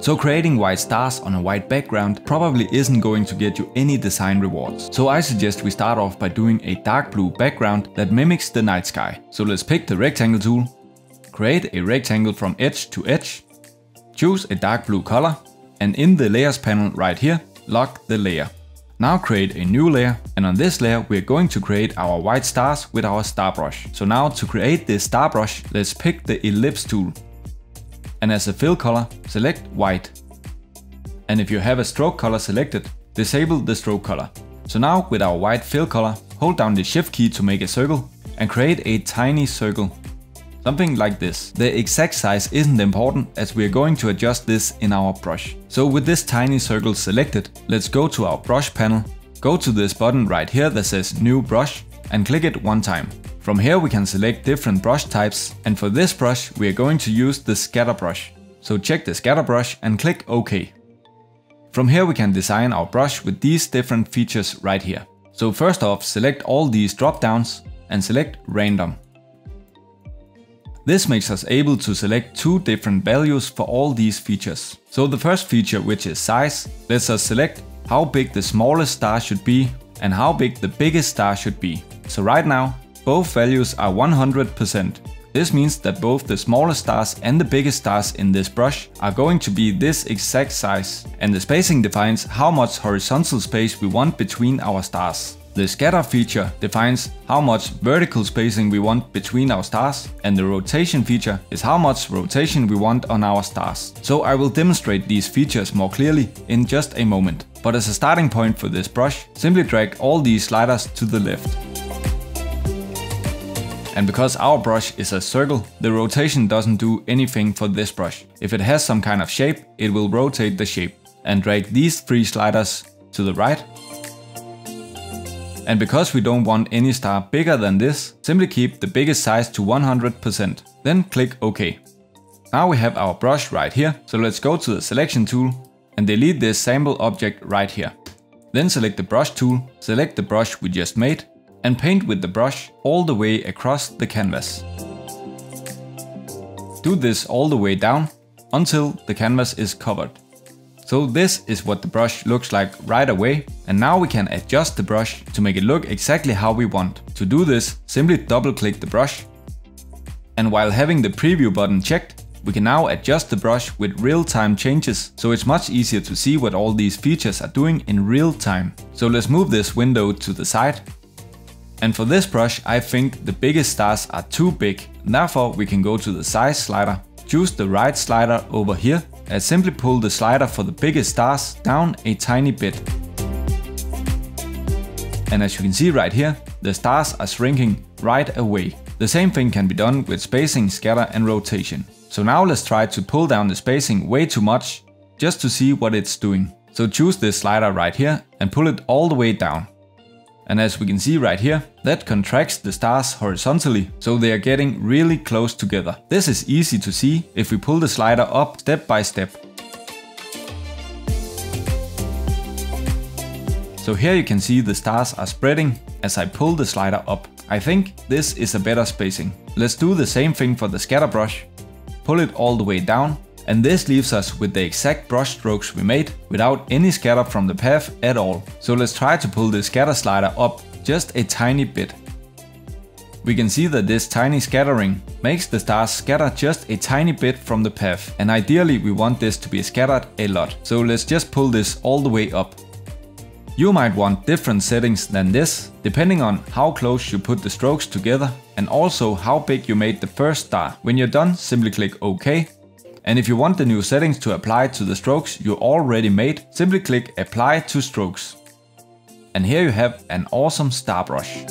So creating white stars on a white background probably isn't going to get you any design rewards. So I suggest we start off by doing a dark blue background that mimics the night sky. So let's pick the rectangle tool, create a rectangle from edge to edge, choose a dark blue color, and in the layers panel right here, lock the layer. Now create a new layer and on this layer we're going to create our white stars with our star brush. So now to create this star brush, let's pick the ellipse tool. And as a fill color, select white. And if you have a stroke color selected, disable the stroke color. So now with our white fill color, hold down the shift key to make a circle and create a tiny circle Something like this. The exact size isn't important as we are going to adjust this in our brush. So with this tiny circle selected, let's go to our brush panel, go to this button right here that says new brush and click it one time. From here we can select different brush types and for this brush we are going to use the scatter brush. So check the scatter brush and click OK. From here we can design our brush with these different features right here. So first off select all these drop downs and select random. This makes us able to select two different values for all these features. So the first feature, which is size, lets us select how big the smallest star should be and how big the biggest star should be. So right now, both values are 100%. This means that both the smallest stars and the biggest stars in this brush are going to be this exact size. And the spacing defines how much horizontal space we want between our stars. The scatter feature defines how much vertical spacing we want between our stars and the rotation feature is how much rotation we want on our stars. So I will demonstrate these features more clearly in just a moment. But as a starting point for this brush, simply drag all these sliders to the left. And because our brush is a circle, the rotation doesn't do anything for this brush. If it has some kind of shape, it will rotate the shape. And drag these three sliders to the right and because we don't want any star bigger than this, simply keep the biggest size to 100%. Then click OK. Now we have our brush right here, so let's go to the selection tool and delete this sample object right here. Then select the brush tool, select the brush we just made and paint with the brush all the way across the canvas. Do this all the way down until the canvas is covered. So this is what the brush looks like right away. And now we can adjust the brush to make it look exactly how we want. To do this, simply double click the brush. And while having the preview button checked, we can now adjust the brush with real-time changes, so it's much easier to see what all these features are doing in real time. So let's move this window to the side. And for this brush, I think the biggest stars are too big, therefore we can go to the size slider, choose the right slider over here and simply pull the slider for the biggest stars down a tiny bit. And as you can see right here, the stars are shrinking right away. The same thing can be done with spacing, scatter and rotation. So now let's try to pull down the spacing way too much, just to see what it's doing. So choose this slider right here and pull it all the way down. And as we can see right here, that contracts the stars horizontally, so they are getting really close together. This is easy to see if we pull the slider up step by step. So here you can see the stars are spreading as I pull the slider up. I think this is a better spacing. Let's do the same thing for the scatter brush. Pull it all the way down and this leaves us with the exact brush strokes we made without any scatter from the path at all. So let's try to pull the scatter slider up just a tiny bit. We can see that this tiny scattering makes the stars scatter just a tiny bit from the path and ideally we want this to be scattered a lot. So let's just pull this all the way up. You might want different settings than this, depending on how close you put the strokes together and also how big you made the first star. When you're done, simply click OK and if you want the new settings to apply to the strokes you already made, simply click apply to strokes. And here you have an awesome star brush.